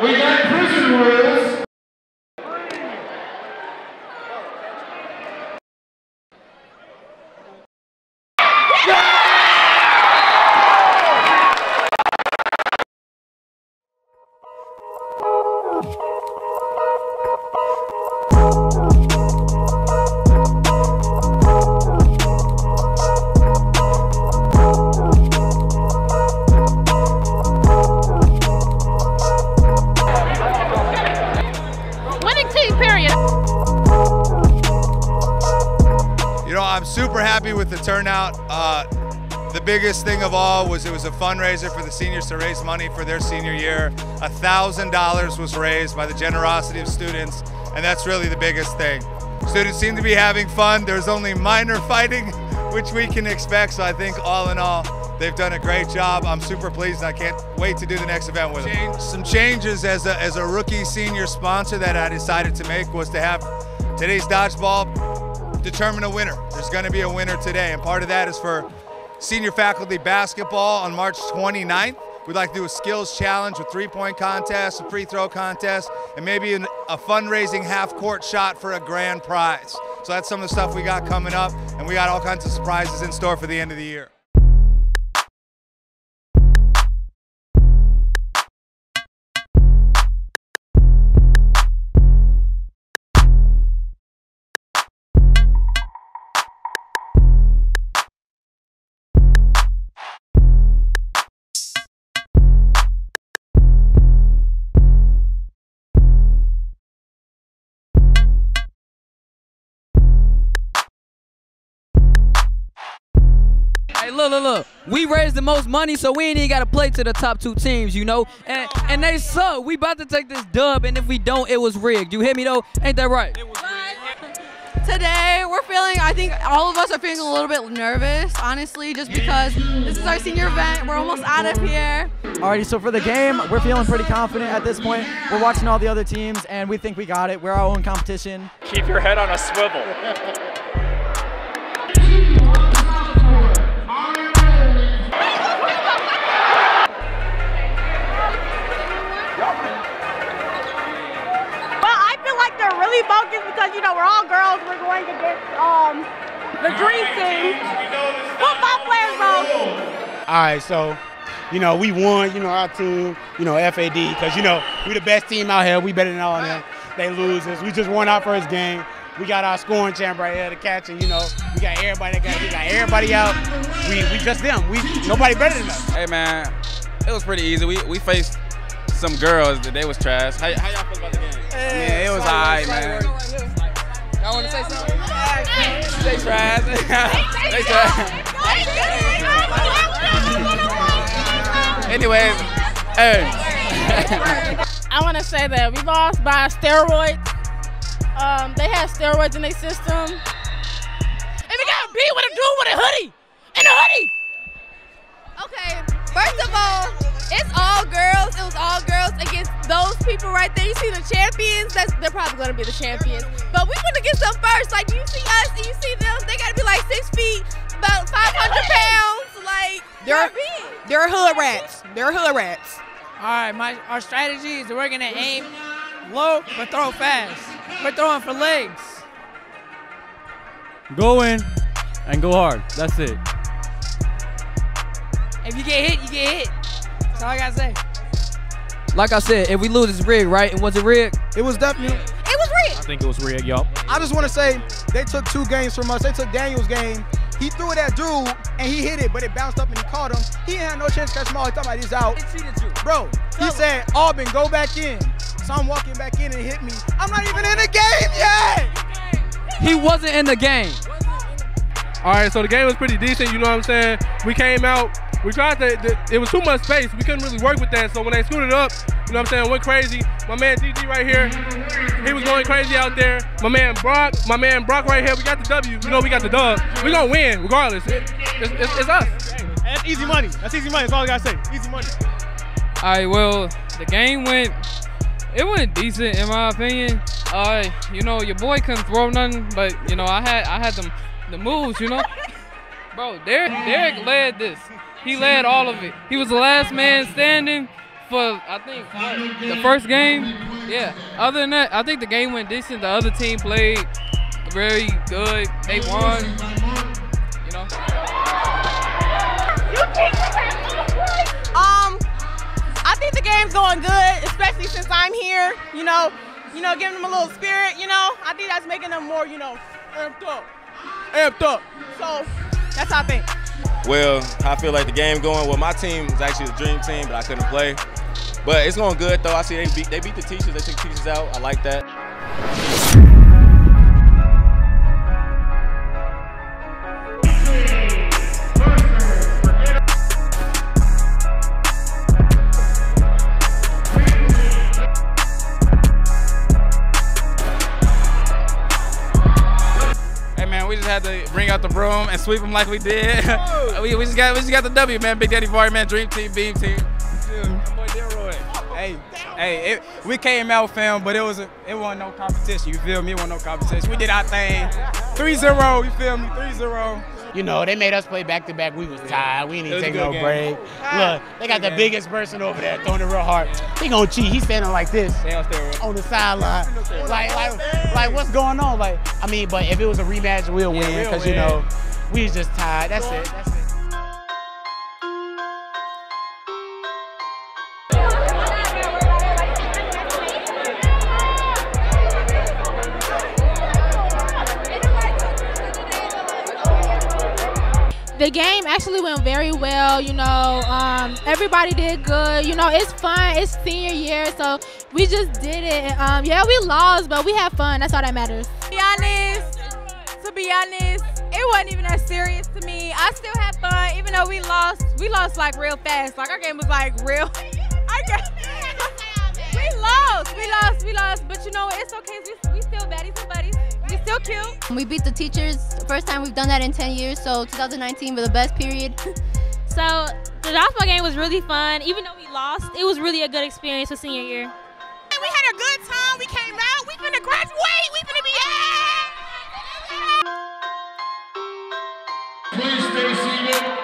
We got prison rules. Turnout. Uh, the biggest thing of all was it was a fundraiser for the seniors to raise money for their senior year. A thousand dollars was raised by the generosity of students, and that's really the biggest thing. Students seem to be having fun. There's only minor fighting, which we can expect. So I think all in all, they've done a great job. I'm super pleased. I can't wait to do the next event with them. Some changes as a, as a rookie senior sponsor that I decided to make was to have today's dodgeball determine a winner. There's going to be a winner today, and part of that is for senior faculty basketball on March 29th. We'd like to do a skills challenge with three-point contest, a free throw contest, and maybe an, a fundraising half-court shot for a grand prize. So that's some of the stuff we got coming up, and we got all kinds of surprises in store for the end of the year. Hey, look, look, look. We raised the most money, so we ain't even got to play to the top two teams, you know? And and they suck. We about to take this dub, and if we don't, it was rigged. You hear me, though? Ain't that right? Today, we're feeling, I think all of us are feeling a little bit nervous, honestly, just because this is our senior event. We're almost out of here. Alrighty, so for the game, we're feeling pretty confident at this point. We're watching all the other teams, and we think we got it. We're our own competition. Keep your head on a swivel. the dream team. Football players, bro. All right, so you know we won. You know our team. You know FAD because you know we the best team out here. We better than all of them. They lose us. We just won our first game. We got our scoring champ right here to catch, and you know we got everybody. Got, we got everybody out. We we just them. We nobody better than us. Hey man, it was pretty easy. We we faced some girls that they was trash. How, how y'all feel about the game? Yeah, it was alright, man. Y'all want to say something? They trash. they trash. Anyways, hey. I want to say that we lost by steroids. Um, they had steroids in their system. And we got beat with a dude with a hoodie. In a hoodie. Okay, first of all, it's all girls. It was all girls against those people right there. You see the champions? That's they're probably gonna be the champions. But we want to get them first. Like you see us and you see them, about 500 pounds. Like They're big. they're hood rats. They're hood rats. All right, my our strategy is we're gonna aim low but throw fast. We're throwing for legs. Go in and go hard. That's it. If you get hit, you get hit. That's all I gotta say. Like I said, if we lose, it's rigged, right? And was it rigged? It was definitely. Think it was rigged, y'all. I just want to say they took two games from us. They took Daniel's game. He threw it at Drew and he hit it, but it bounced up and he caught him. He didn't no chance to catch the ball. He thought about he's out. Bro, he said, Auburn, go back in. So I'm walking back in and hit me. I'm not even in the game yet. He wasn't in the game. All right, so the game was pretty decent. You know what I'm saying? We came out. We tried to. The, it was too much space. We couldn't really work with that. So when they scooted up, you know what I'm saying, went crazy. My man GG right here, he was going crazy out there. My man Brock, my man Brock right here. We got the W. You know we got the dub. We gonna win regardless. It- it's, it's, it's us. That's easy money. That's easy money. That's all I gotta say. Easy money. All right, well, the game went, it went decent in my opinion. Uh, you know, your boy couldn't throw nothing, but you know, I had, I had them, the moves, you know. Bro, Derek, Derek led this. He led all of it. He was the last man standing, for I think what, the first game, yeah. Other than that, I think the game went decent. The other team played very good. They won. You know. Um, I think the game's going good, especially since I'm here. You know, you know, giving them a little spirit. You know, I think that's making them more, you know, amped up, amped up. So that's how I think. Well, I feel like the game going. Well, my team was actually the dream team, but I couldn't play. But it's going good though. I see they beat they beat the teachers. They took the teachers out. I like that. Hey man, we just had to bring out the broom and sweep them like we did. we, we just got we just got the W, man. Big Daddy Party, man. Dream team, beam team. Hey, it, we came out fam, but it was a, it wasn't no competition. You feel me? It wasn't no competition. We did our thing. 3-0, you feel me? 3-0. You know, they made us play back to back. We was tired. We didn't take no game. break. Look, they got the biggest person over there throwing it real hard. He gonna cheat. He's standing like this on the sideline. Like, like, like, what's going on? Like, I mean, but if it was a rematch, we'll win we'll because you know we was just tired. That's it. That's it. The game actually went very well, you know. Um, everybody did good. You know, it's fun. It's senior year, so we just did it. Um, yeah, we lost, but we had fun. That's all that matters. To be honest, to be honest, it wasn't even that serious to me. I still had fun, even though we lost. We lost like real fast. Like our game was like real. We lost, we lost, we lost. But you know, it's okay. We, we still buddies. We still cute. We beat the teachers. First time we've done that in 10 years, so 2019 was the best period. so the softball game was really fun. Even though we lost, it was really a good experience for senior year. And we had a good time. We came out. We finna graduate. We finna be out. Please stay seated.